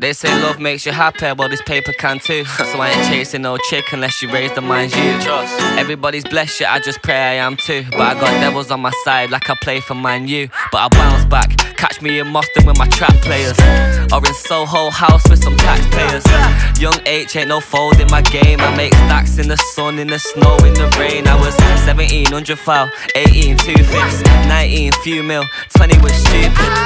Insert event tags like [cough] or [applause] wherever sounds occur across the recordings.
They say love makes you happy, well this paper can too. [laughs] So I ain't chasing no chick unless you raise the mind you. Trust. Everybody's blessed, yeah, I just pray I am too. But I got devils on my side, like I play for Man U. But I bounce back, catch me in Moston with my trap players. Or in Soho House with some taxpayers. Young Aitch ain't no fold in my game. I make stacks in the sun, in the snow, in the rain. I was 1700 foul, 18 two fifths, 19 few mil, 20 was stupid.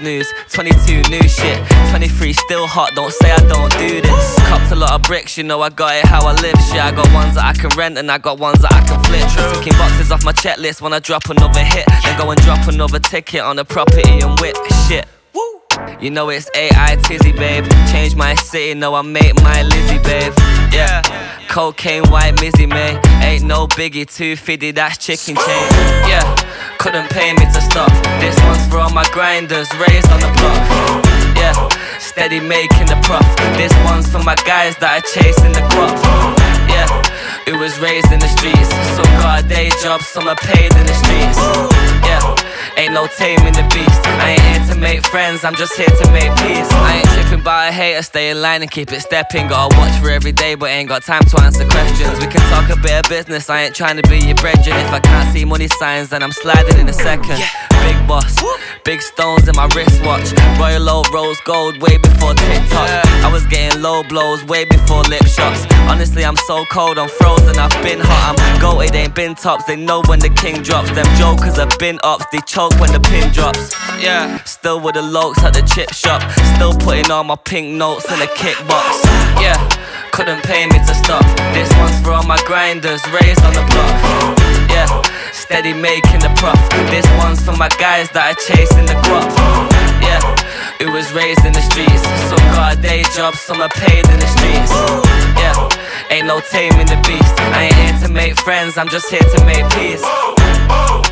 21 old news, 22 new shit. 23 still hot, don't say I don't do this. Copped a lot of bricks, you know I got it how I live. Shit, I got ones that I can rent and I got ones that I can flip. Ticking boxes off my checklist when I drop another hit. Then go and drop another ticket on the property and whip. Shit. You know it's AI Tizzy, babe. Change my city, know I make my Lizzie, babe. Yeah. Cocaine white Mizzy, man. Ain't no biggie, 250, that's chicken chain. Yeah. Couldn't pay me to stop. This one's for all my grinders, raised on the block. Yeah. Steady making the prof. This one's for my guys that are chasing the crop. Yeah. It was raised in the streets. So got a day job, some are paid in the streets. Yeah. Ain't no taming the beast. I friends, I'm just here to make peace. I ain't tripping by a hater, stay in line and keep it stepping. Gotta watch for every day, but ain't got time to answer questions. We can talk a bit of business, I ain't trying to be your brethren. If I can't see money signs, then I'm sliding in a second. Big boss, big stones in my wristwatch. Royal old rose gold way before TikTok. I was getting low blows way before lip shots. Honestly, I'm so cold, I'm frozen, I've been hot. I'm goated, ain't been tops. They know when the king drops. Them jokers have been ups, they choke when the pin drops. Yeah, still with the lokes at the chip shop. Still putting all my pink notes in the kickbox. Yeah, couldn't pay me to stop. This one's for all my grinders, raised on the block. Yeah, steady making the prof. This one's for my guys that are chasing the crop. Raised in the streets. So a day job, some are paid in the streets. Yeah, ain't no taming the beast. I ain't here to make friends, I'm just here to make peace.